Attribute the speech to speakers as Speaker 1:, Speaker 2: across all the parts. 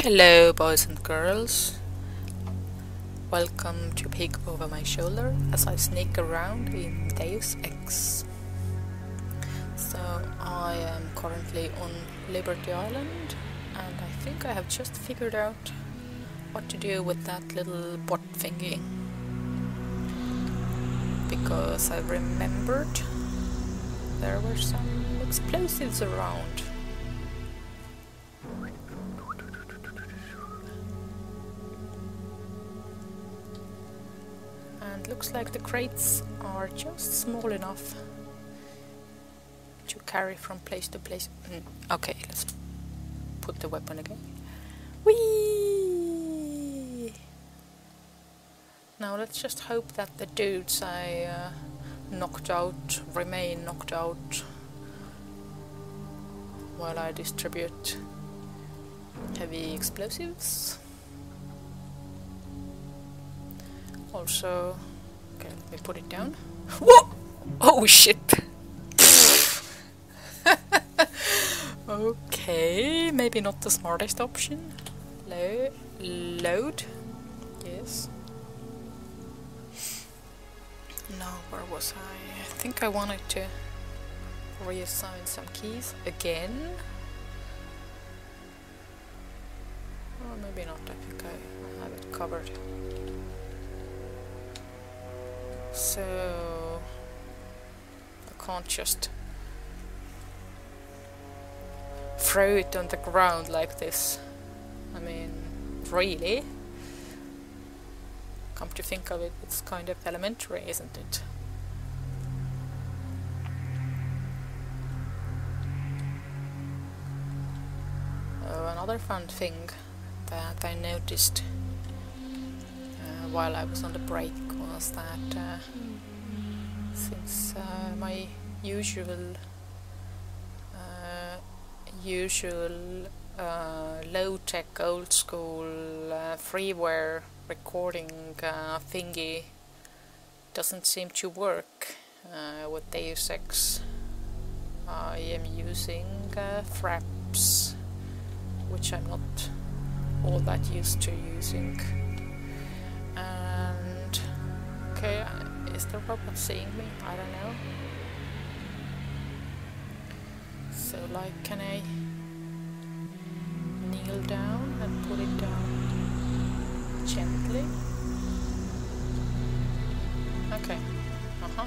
Speaker 1: Hello, boys and girls. Welcome to Peek Over My Shoulder as I sneak around in Deus Ex. So, I am currently on Liberty Island, and I think I have just figured out what to do with that little bot thingy. Because I remembered there were some explosives around. Looks like the crates are just small enough to carry from place to place. Mm, okay, let's put the weapon again. Whee! Now let's just hope that the dudes I uh, knocked out remain knocked out while I distribute heavy explosives. Also, okay, let me put it down. Whoa! Oh shit! okay, maybe not the smartest option. Lo load. Yes. Now, where was I? I think I wanted to reassign some keys again. Or maybe not, I think I have it covered. So I can't just throw it on the ground like this. I mean, really? Come to think of it, it's kind of elementary, isn't it? Oh, another fun thing that I noticed uh, while I was on the break that uh, since uh, my usual uh, usual uh, low-tech old school uh, freeware recording thingy doesn't seem to work with Deus Ex. I am using Fraps which I'm not all that used to using is the robot seeing me I don't know. So like can I kneel down and put it down gently? Okay uh-huh.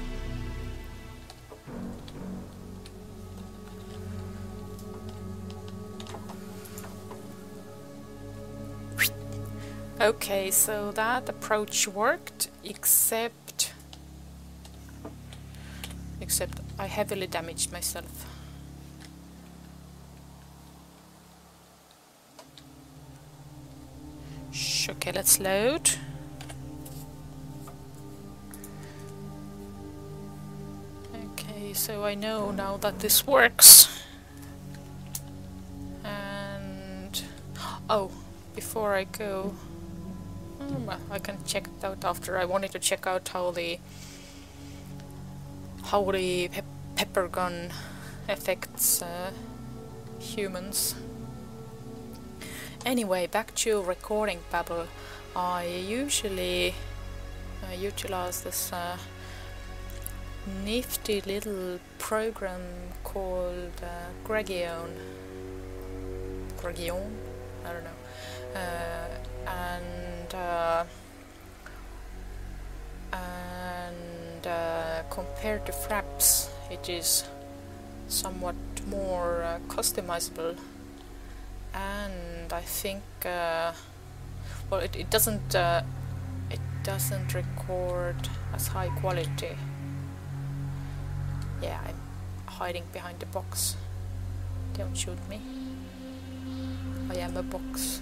Speaker 1: Okay, so that approach worked, except... Except I heavily damaged myself. Okay, let's load. Okay, so I know now that this works. And... Oh, before I go... Hmm, well, I can check it out after. I wanted to check out how the how the pepper gun affects uh, humans. Anyway, back to recording babble. I usually uh, utilize this uh, nifty little program called uh, Gregion. Gregion? I don't know. Uh, and and uh, compared to Fraps, it is somewhat more uh, customizable, and I think uh, well, it, it doesn't uh, it doesn't record as high quality. Yeah, I'm hiding behind the box. Don't shoot me. I am a box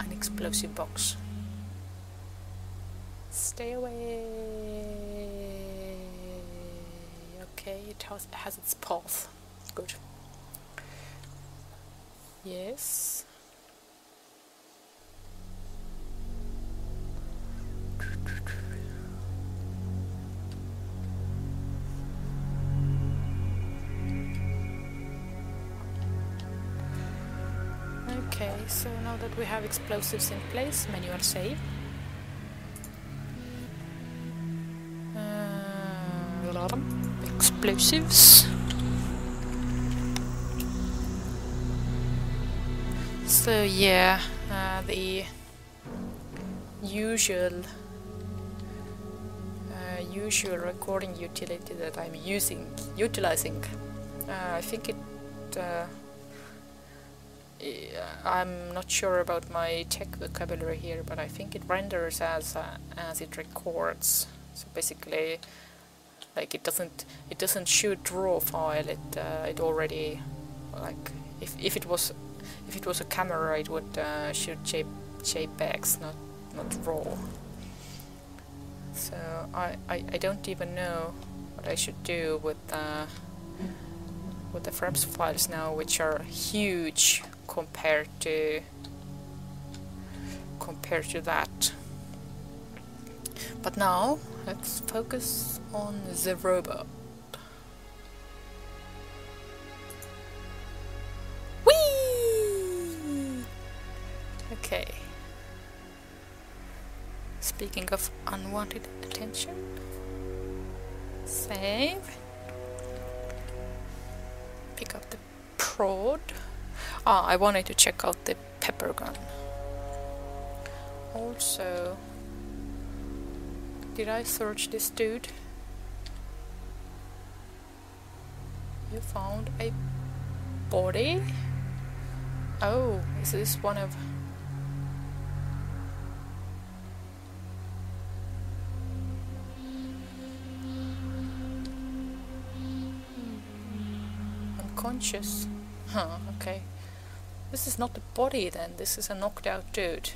Speaker 1: an explosive box. Stay away. Okay, it has, it has its pulse. Good. Yes. Okay, so now that we have explosives in place, manual save. Explosives. So yeah, uh, the usual uh, usual recording utility that I'm using, utilizing. Uh, I think it uh, I'm not sure about my tech vocabulary here, but I think it renders as uh, as it records. So basically, like it doesn't it doesn't shoot raw file. It uh, it already like if if it was if it was a camera, it would uh, shoot J JPEGs, not not raw. So I, I I don't even know what I should do with uh, with the Fraps files now, which are huge compared to compared to that. But now let's focus on the robot. Whee! Okay. Speaking of unwanted attention, save. Pick up the prod. Ah, I wanted to check out the pepper gun. Also, did I search this dude? You found a body? Oh, this is this one of... Unconscious? Huh, okay. This is not a body then, this is a knocked out. Dude.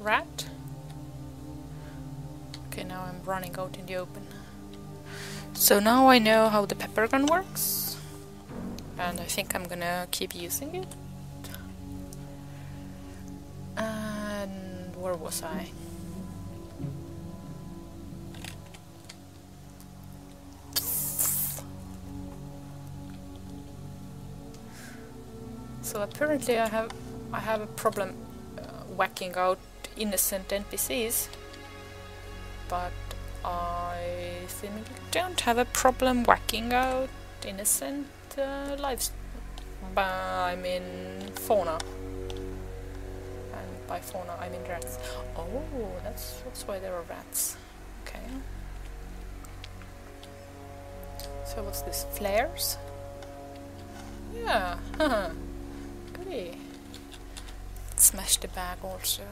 Speaker 1: Rat? Okay, now I'm running out in the open. So now I know how the pepper gun works. And I think I'm gonna keep using it. And where was I? So apparently I have I have a problem uh, whacking out innocent NPCs, but I seemingly don't have a problem whacking out innocent uh, lives. I mean fauna. And by fauna I mean rats. Oh, that's that's why there are rats. Okay. So what's this? Flares? Yeah. Goody. Smash the bag also.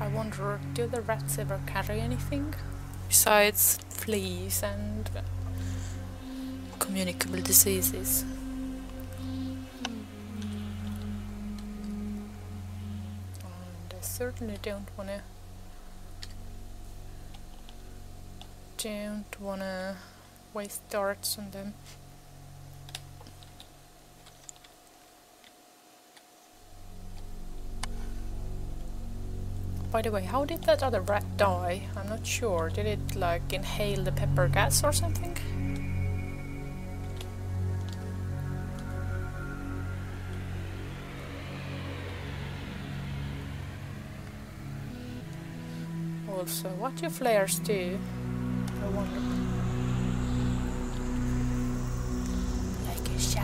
Speaker 1: I wonder, do the rats ever carry anything? Besides fleas and communicable diseases. And I certainly don't wanna don't wanna waste darts on them. By the way, how did that other rat die? I'm not sure. Did it like inhale the pepper gas or something? Also, what do flares do? I wonder.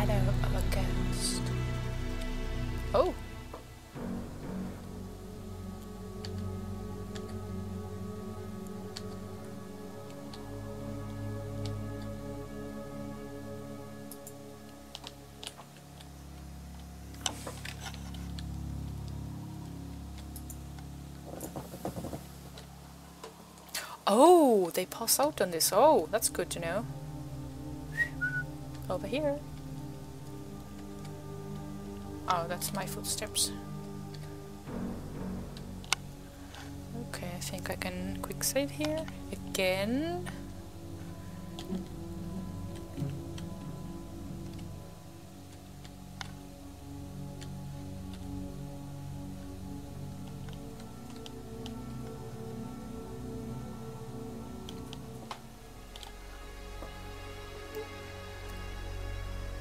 Speaker 1: Shadow of a ghost. Oh! Oh, they pass out on this. Oh, that's good to know. Over here. That's my footsteps. Okay, I think I can quick save here. Again.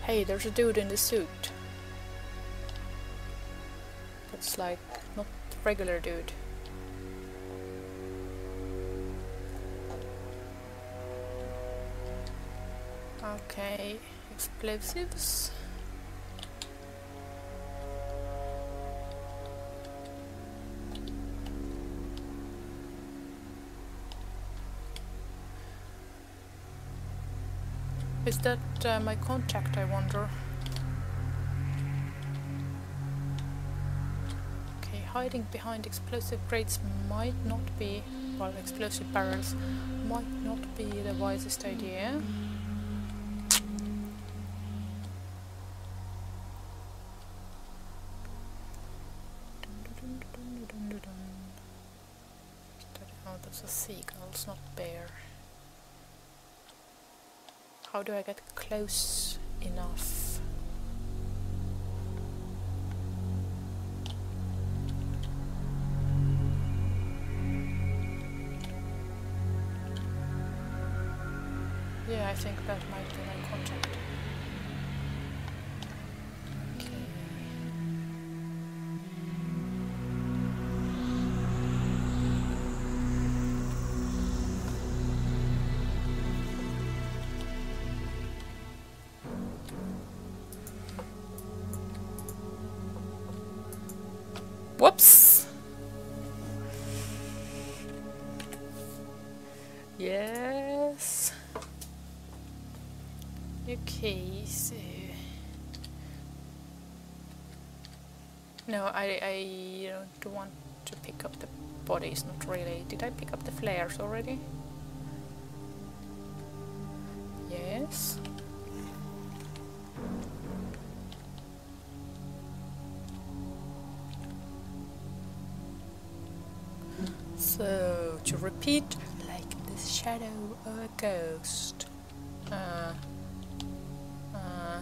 Speaker 1: Hey, there's a dude in the suit. Like not regular dude. Okay, explosives. Is that uh, my contact, I wonder? Hiding behind explosive crates might not be, well, explosive barrels might not be the wisest idea. Oh, seagulls, not bear. How do I get close think that might be my contact. Okay. Whoops! No, I I don't want to pick up the bodies. Not really. Did I pick up the flares already? Yes. So, to repeat, like the shadow of a ghost. Uh, uh,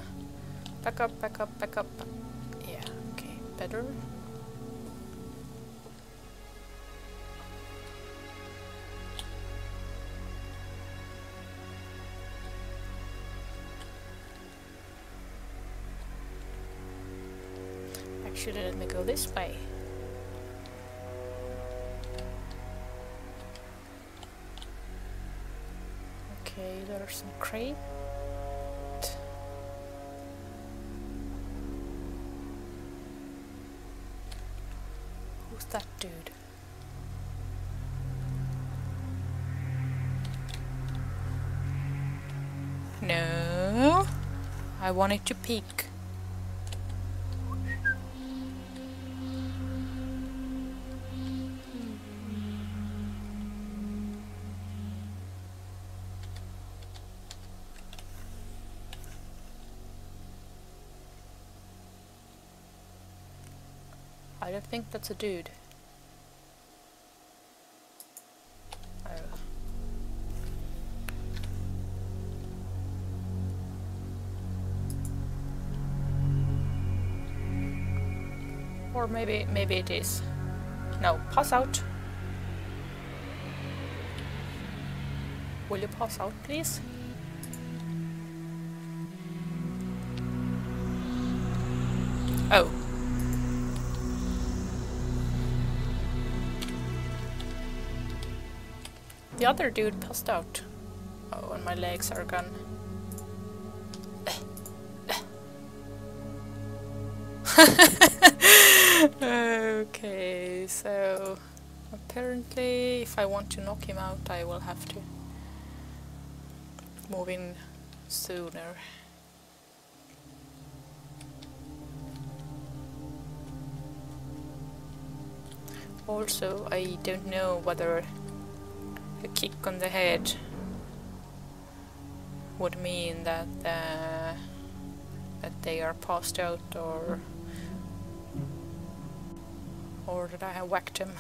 Speaker 1: back up, back up, back up. Yeah, better. Actually, let me go this way. Okay, there's some crate. Dude? No, I wanted to peek. I don't think that's a dude. Maybe, maybe it is. No, pass out. Will you pass out, please? Oh. The other dude passed out. Oh, and my legs are gone. so apparently if I want to knock him out I will have to move in sooner. Also, I don't know whether a kick on the head would mean that uh, that they are passed out or or that I have whacked him.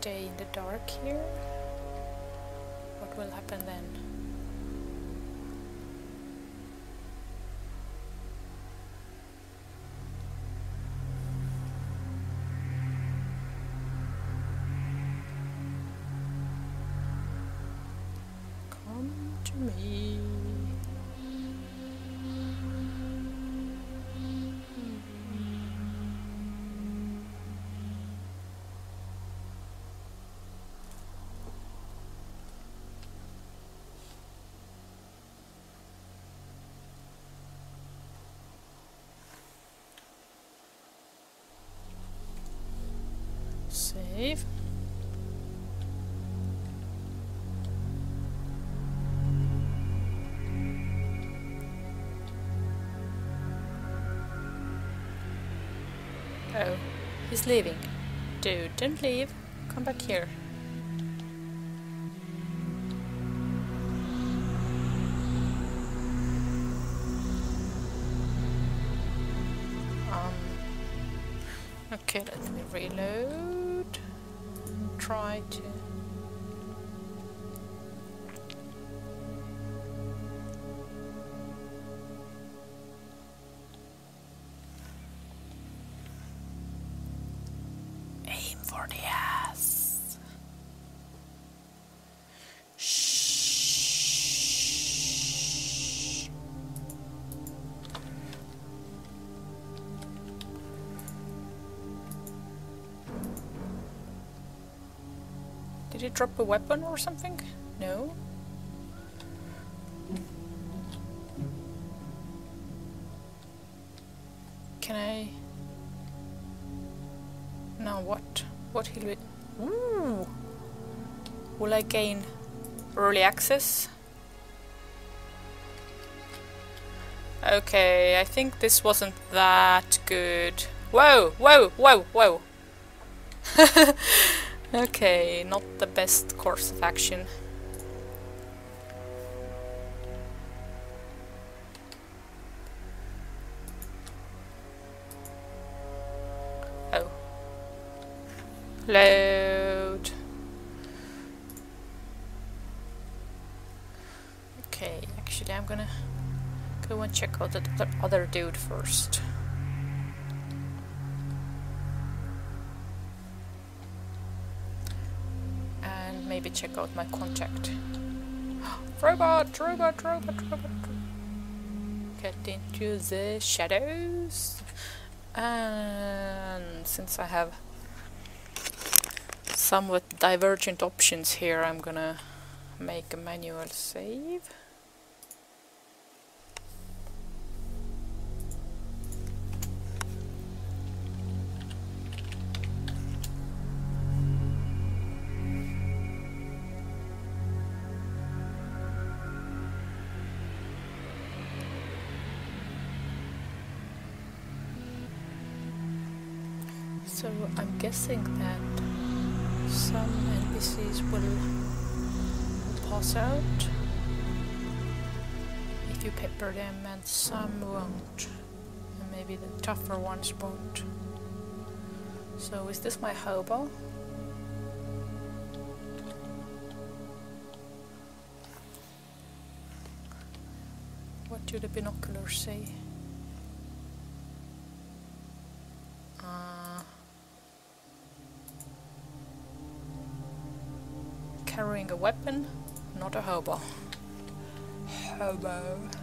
Speaker 1: Stay in the dark here, what will happen then? Save. Oh, he's leaving. Dude, don't leave. Come back here. Drop a weapon or something? No. Can I? Now what? What will it? Ooh. Will I gain early access? Okay, I think this wasn't that good. Whoa, whoa, whoa, whoa. okay, not the best course of action. Oh. Load. Okay, actually I'm gonna go and check out the other- dude first. Check out my contact. robot, robot, robot, robot. Get into the shadows. And since I have somewhat divergent options here, I'm gonna make a manual save. So I'm guessing that some NPCs will pass out if you pepper them and some won't. And maybe the tougher ones won't. So is this my hobo? What do the binoculars say? A weapon, not a hobo. Hobo.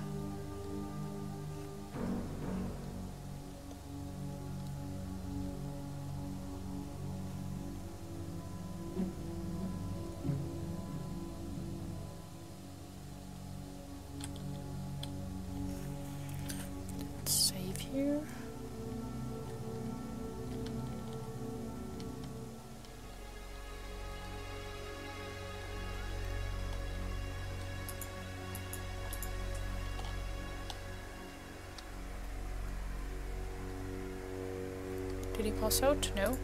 Speaker 1: Out? No.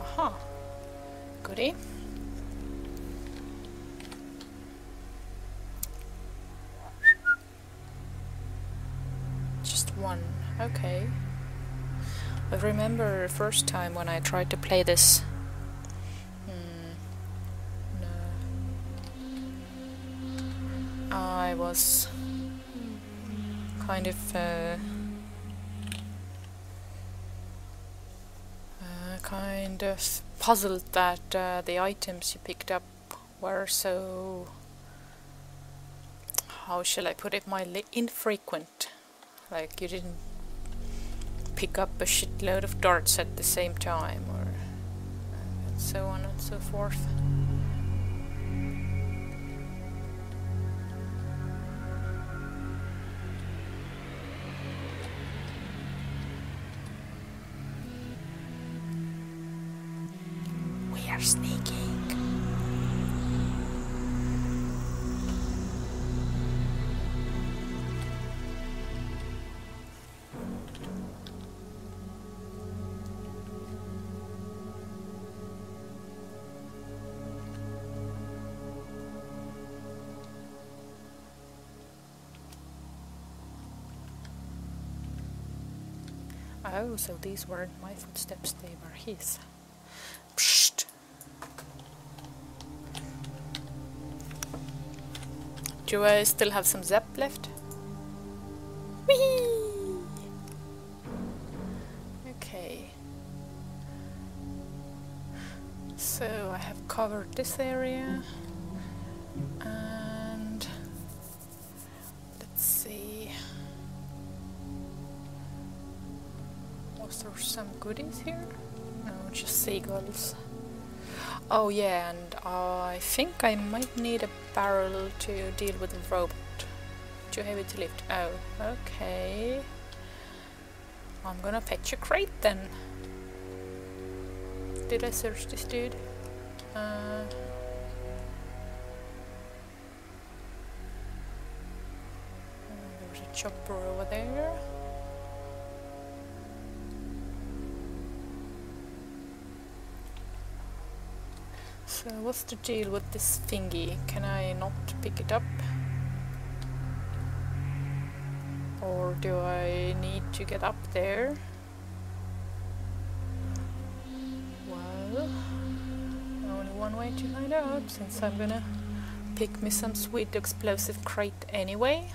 Speaker 1: Aha. Goody. Just one. Okay. I remember the first time when I tried to play this. Kind of uh, uh, kind of puzzled that uh, the items you picked up were so how shall I put it mildly infrequent. Like you didn't pick up a shitload of darts at the same time or and so on and so forth Oh, so these weren't my footsteps, they were his. Psst. Do I uh, still have some zap left? Whee! Okay. So I have covered this area goodies here? No, just seagulls. Oh yeah, and I think I might need a barrel to deal with the robot. Too heavy to lift. Oh, okay. I'm gonna fetch a crate then. Did I search this dude? Uh, there's a chopper over there. So what's the deal with this thingy? Can I not pick it up? Or do I need to get up there? Well, only one way to find out since I'm gonna pick me some sweet explosive crate anyway.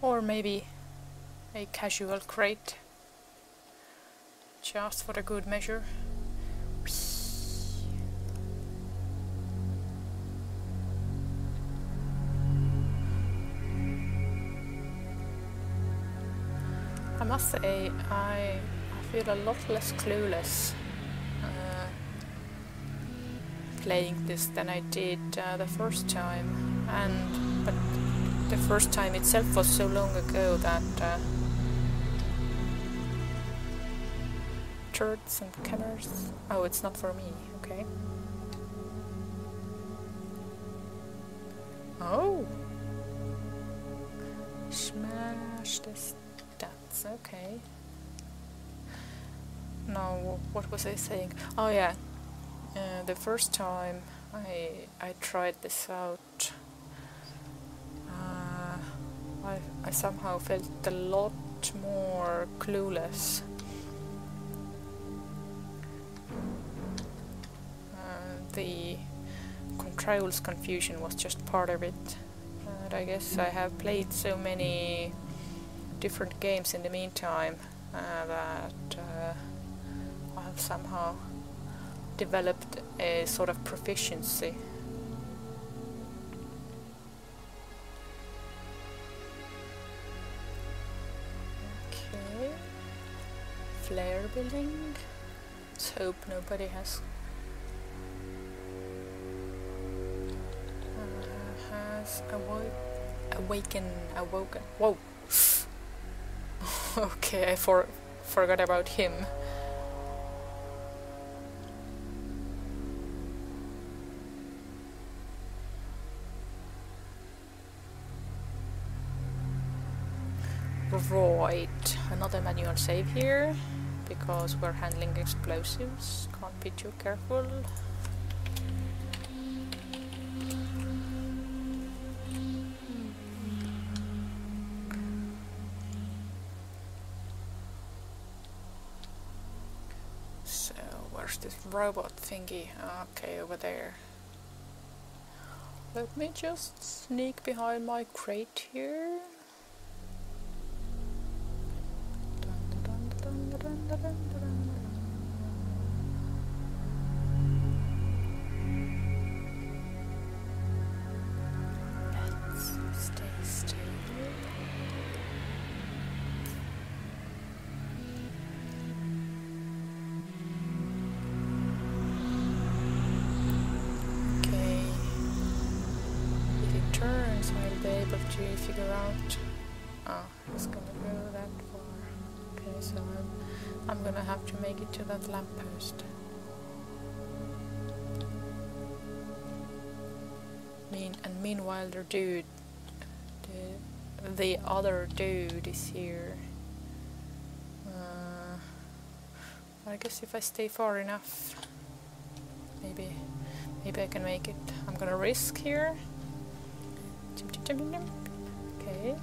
Speaker 1: Or maybe a casual crate just for a good measure. I must say I, I feel a lot less clueless uh, playing this than I did uh, the first time and but the first time itself was so long ago that uh, turrets and cameras. Oh, it's not for me. Okay. Oh. Smash the stats. Okay. Now, what was I saying? Oh yeah. Uh, the first time I I tried this out. I, I somehow felt a lot more clueless. The controls Confusion was just part of it. And I guess I have played so many different games in the meantime uh, that uh, I have somehow developed a sort of proficiency. Okay. Flare building. Let's hope nobody has has awoke awaken awoken. Whoa. okay, I for forgot about him. Right, another manual save here because we're handling explosives. Can't be too careful. Robot thingy? Ah, okay, over there. Let me just sneak behind my crate here. To figure out. Oh, it's gonna go that far. Okay, so I'm, I'm gonna have to make it to that lamppost. Mean and meanwhile, the dude, the the other dude is here. Uh, I guess if I stay far enough, maybe maybe I can make it. I'm gonna risk here. Okay.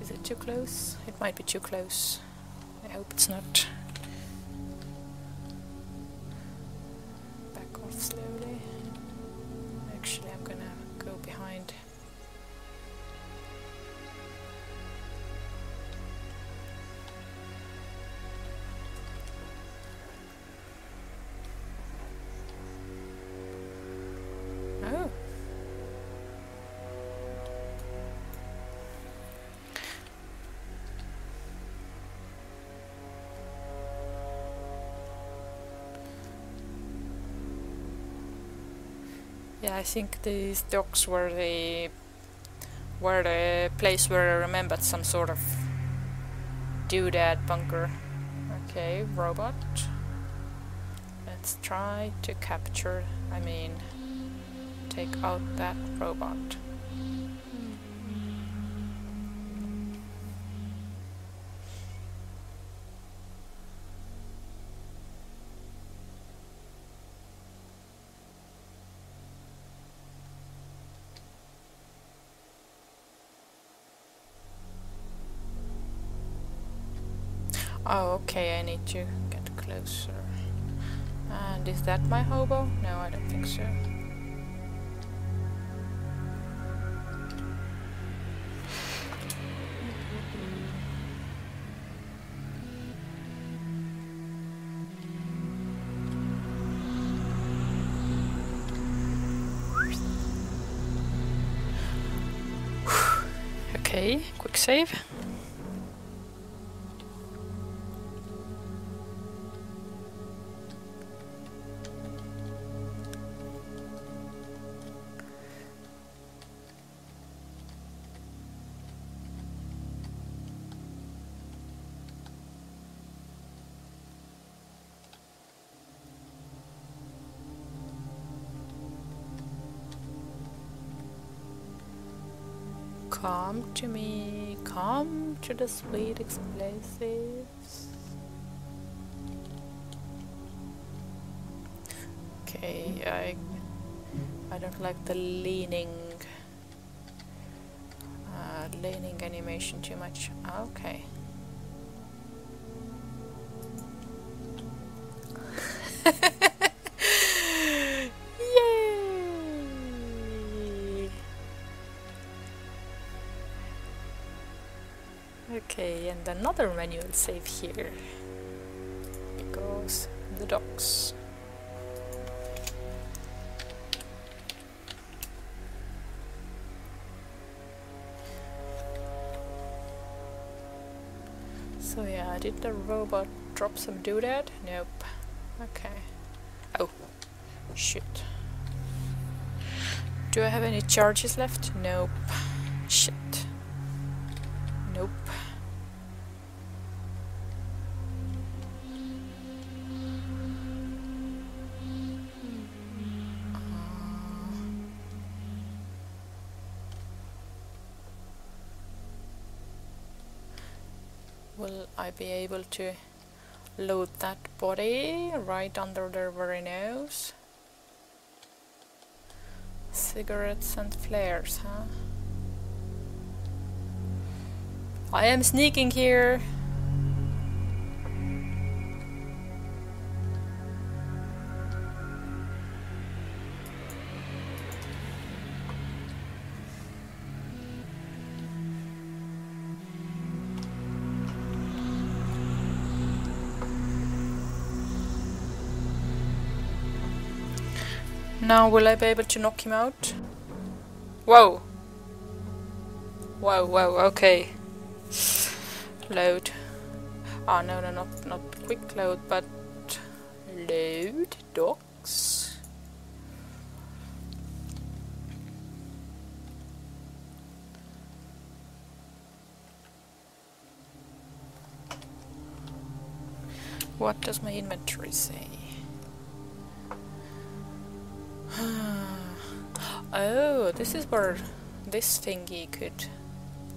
Speaker 1: Is it too close? It might be too close. I hope it's not. Yeah, I think these docks were the were the place where I remembered some sort of doodad bunker. Okay, robot. Let's try to capture, I mean, take out that robot. To get closer. And is that my hobo? No, I don't think so. Okay, quick save. Come to me, come to the sweet explosives. Okay, I I don't like the leaning uh, leaning animation too much. Okay. and another manual save here. Because the docks. So yeah, did the robot drop some doodad? Nope. Okay. Oh, shit. Do I have any charges left? Nope. Be able to load that body right under their very nose? Cigarettes and flares, huh? I am sneaking here! Now will I be able to knock him out? Whoa! Whoa, whoa, okay. Load. Ah, no, no, not, not quick load, but load docks. What does my inventory say? Oh, this is where this thingy could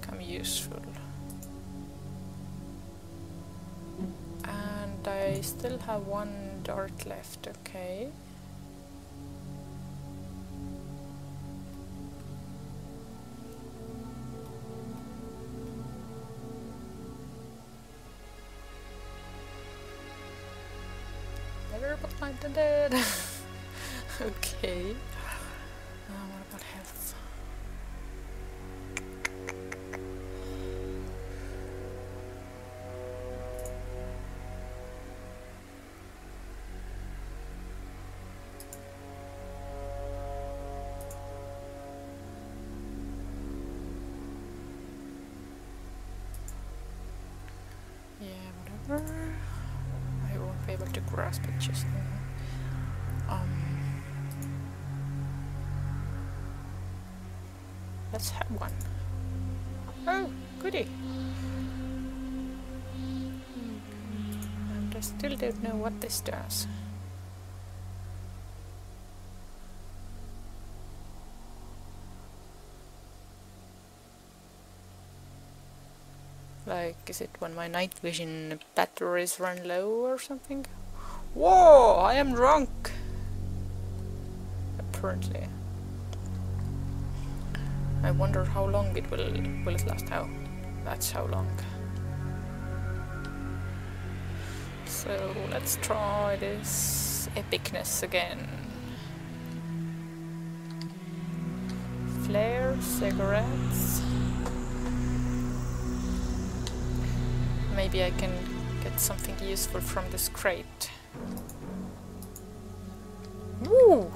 Speaker 1: come useful. And I still have one dart left, okay. Never behind the dead. okay. Able to grasp it just now. Um, let's have one. Oh, goody. And I still don't know what this does. Like, is it when my night vision batteries run low or something? Whoa, I am drunk! Apparently. I wonder how long it will will it last. How? That's how long. So let's try this epicness again. Flare cigarettes. Maybe I can get something useful from this crate. Woo!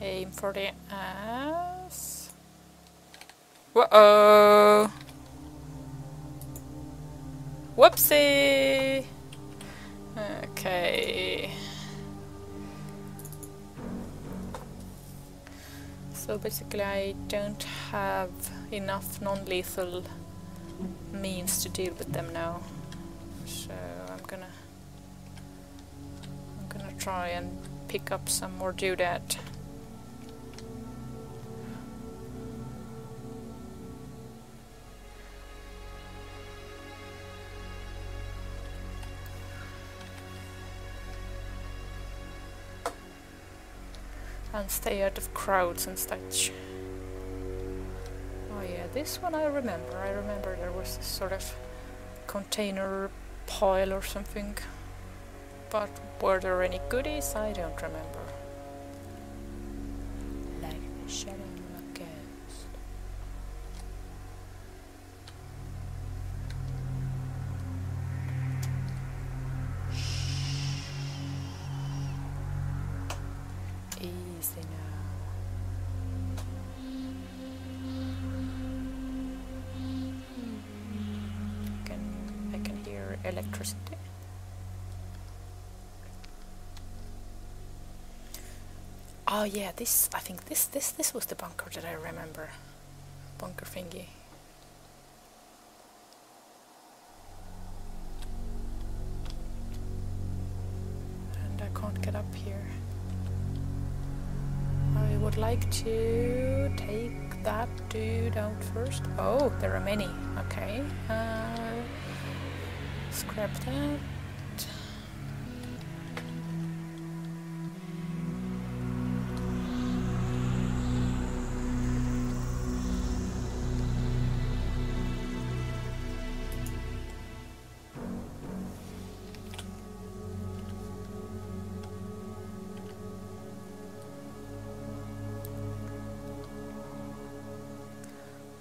Speaker 1: Aim for the basically I don't have enough non-lethal means to deal with them now. So I'm gonna I'm gonna try and pick up some more doodad. And stay out of crowds and such. Oh yeah, this one I remember. I remember there was this sort of container pile or something. But were there any goodies? I don't remember. Yeah, this I think this this this was the bunker that I remember. Bunker thingy. And I can't get up here. I would like to take that dude out first. Oh, there are many. Okay. Uh, scrap that.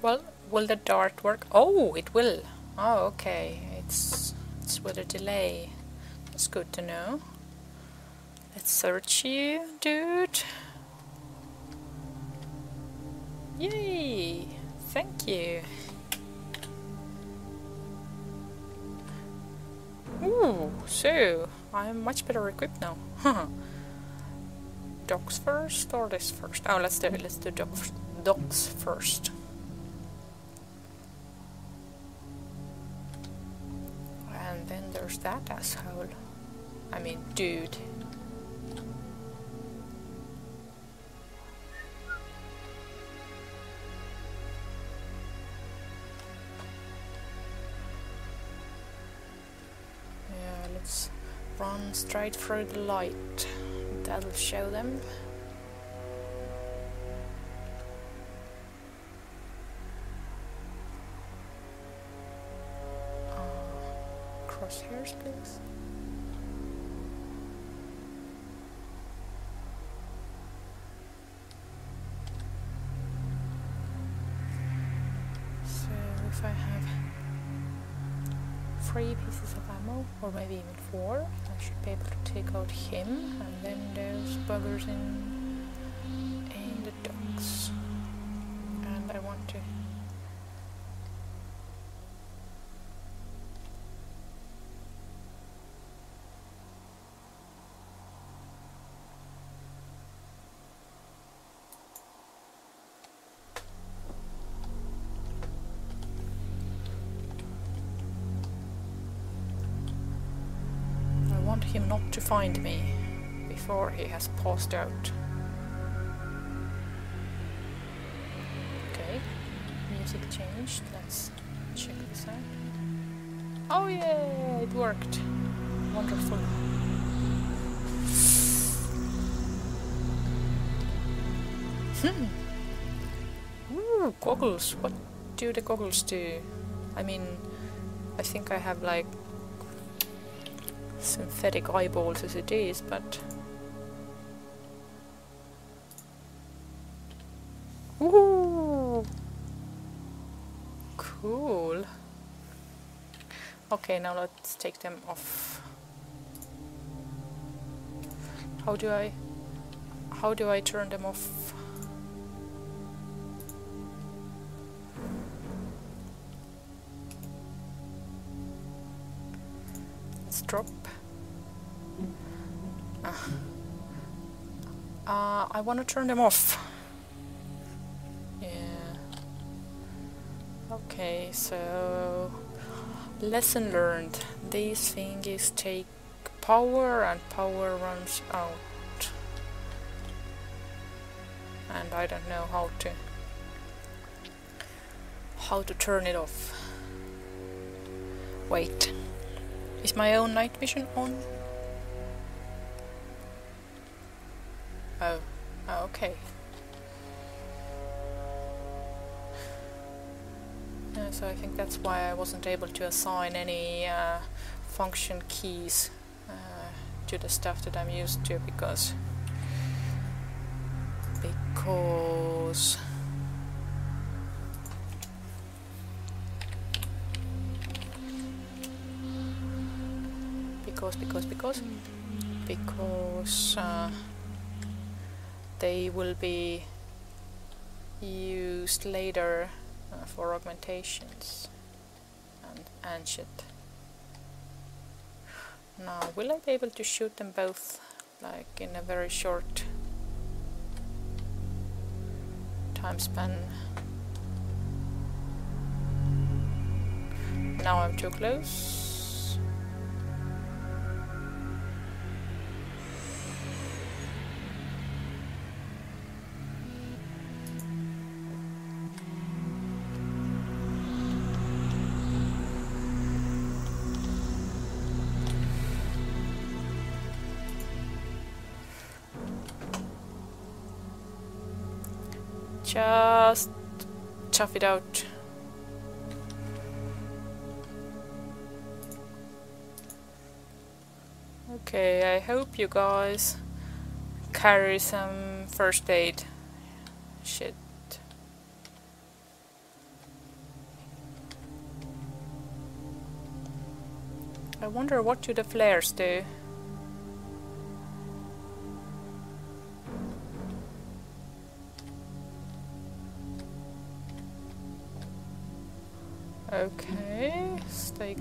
Speaker 1: Well, will the dart work? Oh, it will. Oh, okay. It's it's with a delay. That's good to know. Let's search you, dude. Yay! Thank you. Ooh, so I'm much better equipped now. docks first or this first? Oh, let's do let's do docks docks first. There's that asshole. I mean, dude. Yeah, let's run straight through the light. That'll show them. Three pieces of ammo, or maybe even four, I should be able to take out him, and then those buggers in to find me before he has passed out. Okay, music changed. Let's check this out. Oh yeah, it worked. Wonderful. Hmm. Ooh, goggles. What do the goggles do? I mean, I think I have like synthetic eyeballs as it is, but... Ooh! Cool. Okay, now let's take them off. How do I... How do I turn them off? Let's drop. I want to turn them off. Yeah. Okay, so lesson learned. These thingies take power and power runs out. And I don't know how to how to turn it off. Wait. Is my own night vision on? Oh, okay. Uh, so I think that's why I wasn't able to assign any uh, function keys uh, to the stuff that I'm used to because because because because because because uh, they will be used later uh, for augmentations and, and shit. Now, will I be able to shoot them both like in a very short time span? Now I'm too close. Just tough it out. Okay, I hope you guys carry some first aid. Shit. I wonder what do the flares do?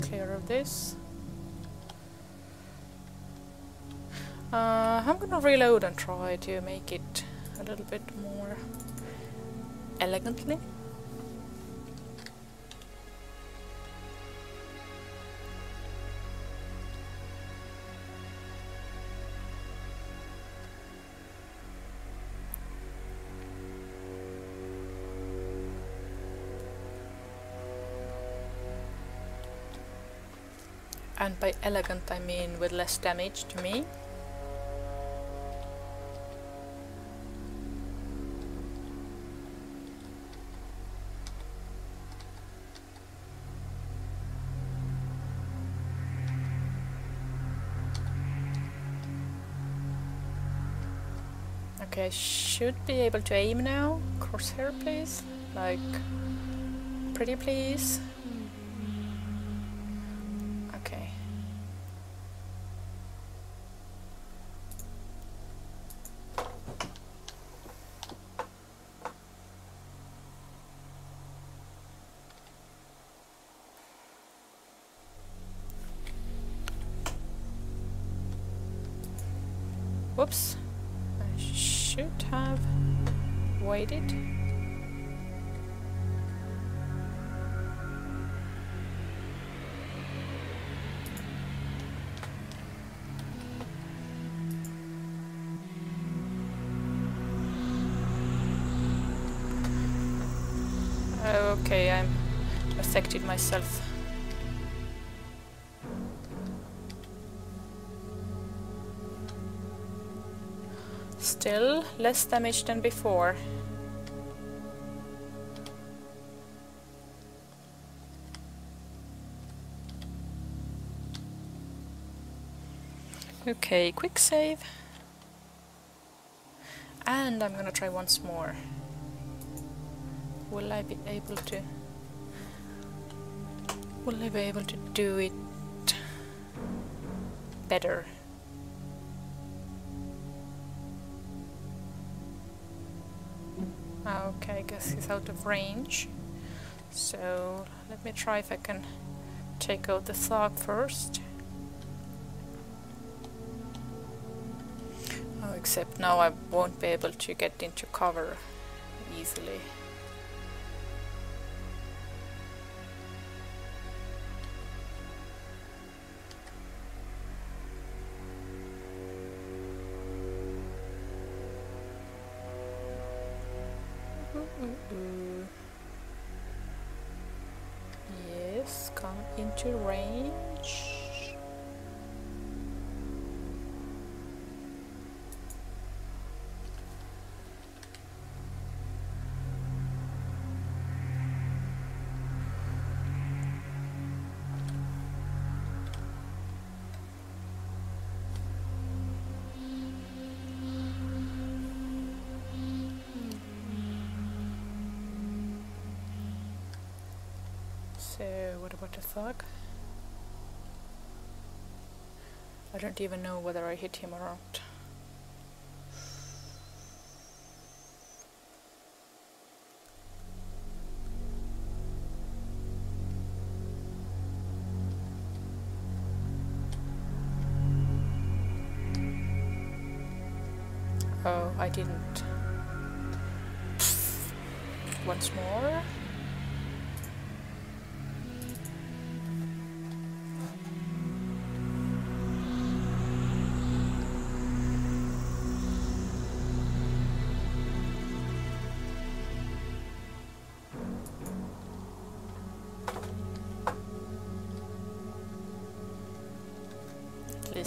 Speaker 1: Clear of this. Uh, I'm gonna reload and try to make it a little bit more elegantly. And by elegant I mean with less damage to me. Okay, I should be able to aim now. Crosshair please. Like, pretty please. Have waited. Oh, okay, I'm affected myself. Still less damage than before. Okay, quick save. And I'm gonna try once more. Will I be able to... Will I be able to do it better? Okay, I guess he's out of range. So let me try if I can take out the Thug first. Oh, except now I won't be able to get into cover easily. Come into what the thug? I don't even know whether I hit him or not.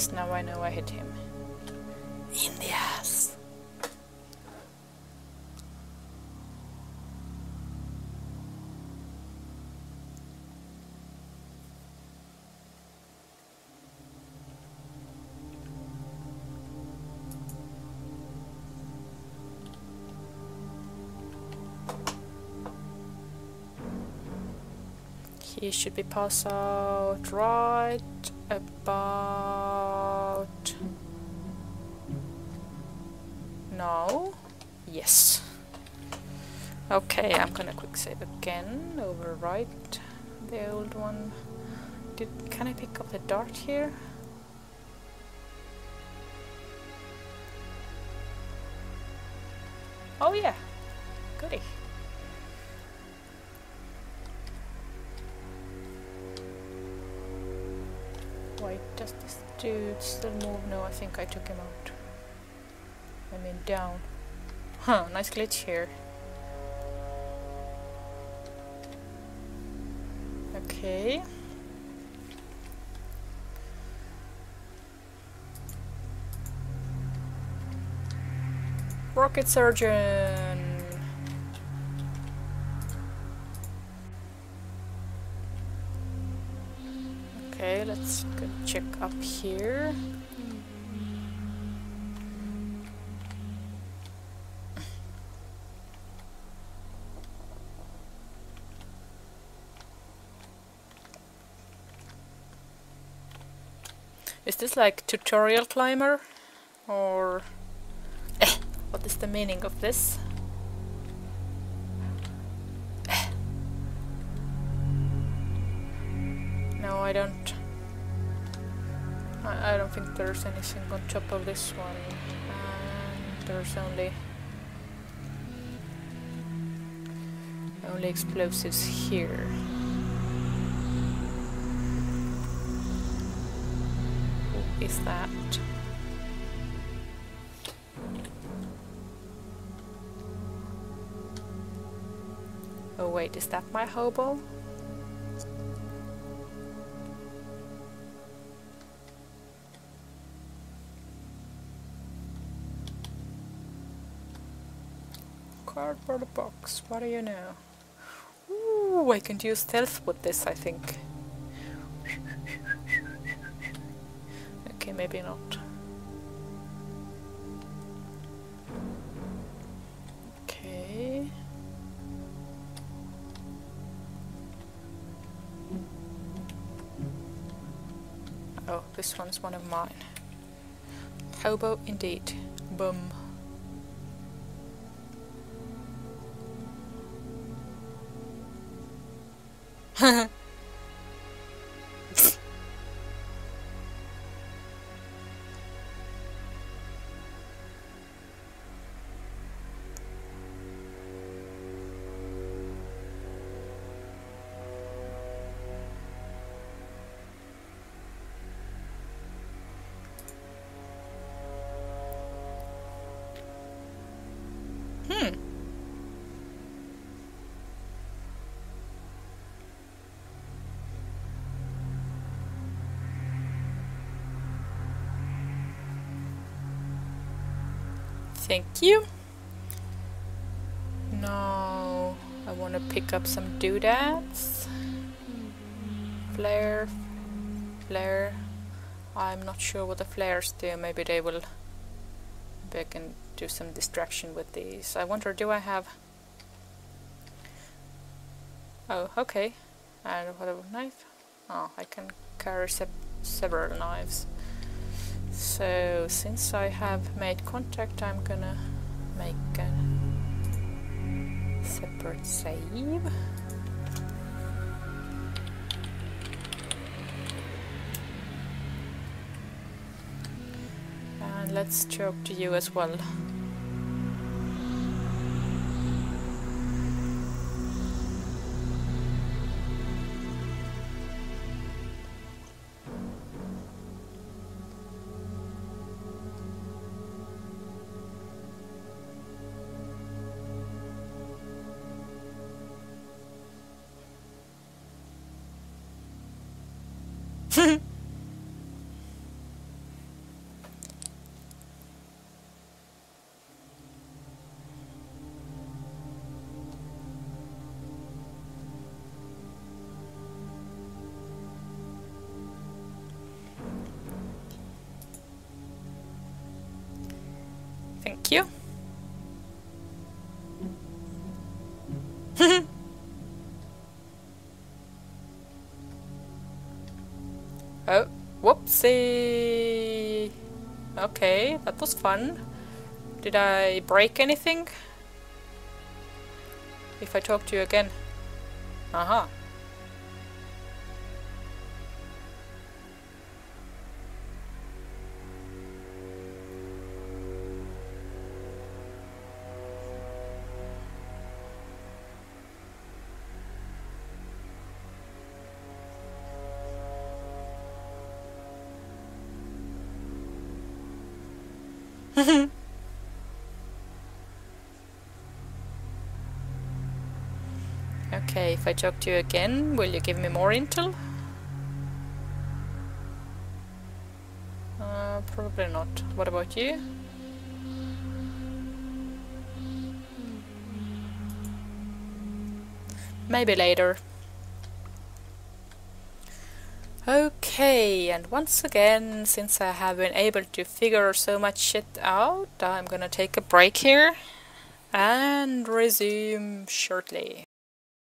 Speaker 1: Now I know I hit him. In the ass. He should be passed out right about Yes. Okay, I'm gonna quick save again. Overwrite the old one. Did can I pick up the dart here? Oh yeah, goody. Wait, does this dude still move? No, I think I took him out. I mean down. Huh, nice glitch here. Okay. Rocket surgeon. Okay, let's check up here. Is this like tutorial climber? Or... Eh, what is the meaning of this? Eh. No, I don't... I, I don't think there's anything on top of this one. And there's only... Only explosives here. Is that? Oh wait, is that my hobo? Cardboard box, what do you know? Ooh, I can use stealth with this, I think. Maybe not. Okay. Oh, this one's one of mine. Hobo indeed. Boom. Thank you. No, I want to pick up some doodads. Flare, flare. I'm not sure what the flares do. Maybe they will. Maybe I can do some distraction with these. I wonder, do I have... Oh, okay. And what a knife? Oh, I can carry se several knives. So, since I have made contact, I'm gonna make a separate save. And let's talk to you as well. Thank you. oh, whoopsie. Okay, that was fun. Did I break anything? If I talk to you again. Aha. Okay, if I talk to you again, will you give me more intel? Uh, probably not. What about you? Maybe later. Okay, and once again, since I have been able to figure so much shit out, I'm gonna take a break here and resume shortly.